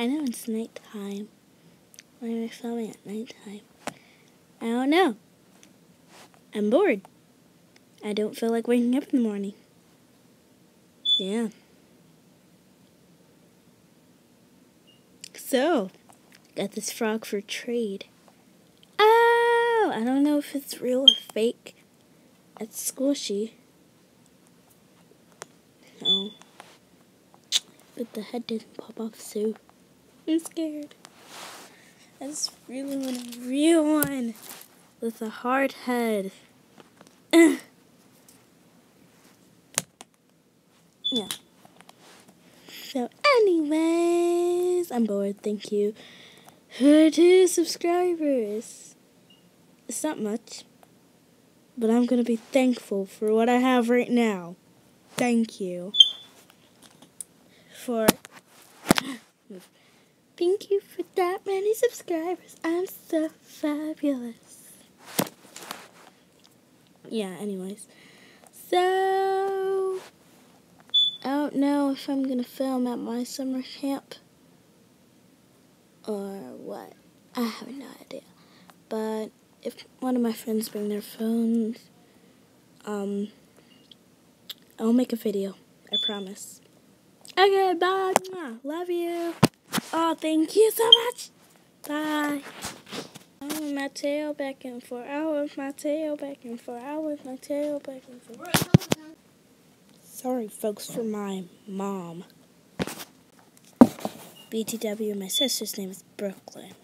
I know it's nighttime. Why am I filming at nighttime? I don't know. I'm bored. I don't feel like waking up in the morning. Yeah. So, got this frog for trade. Oh, I don't know if it's real or fake. It's squishy. Oh. But the head didn't pop off, so I'm scared. I just really want a real one with a hard head. yeah. So, anyways, I'm bored. Thank you for two subscribers. It's not much, but I'm going to be thankful for what I have right now. Thank you for. Thank you for that many subscribers. I'm so fabulous. Yeah, anyways. So, I don't know if I'm going to film at my summer camp or what. I have no idea. But if one of my friends bring their phones, um, I'll make a video. I promise. Okay, bye. Love. Oh, thank you so much. Bye. Oh, my tail back and forth. I my tail back and forth. I my tail back and forth. Sorry, folks, for my mom. BTW, my sister's name is Brooklyn.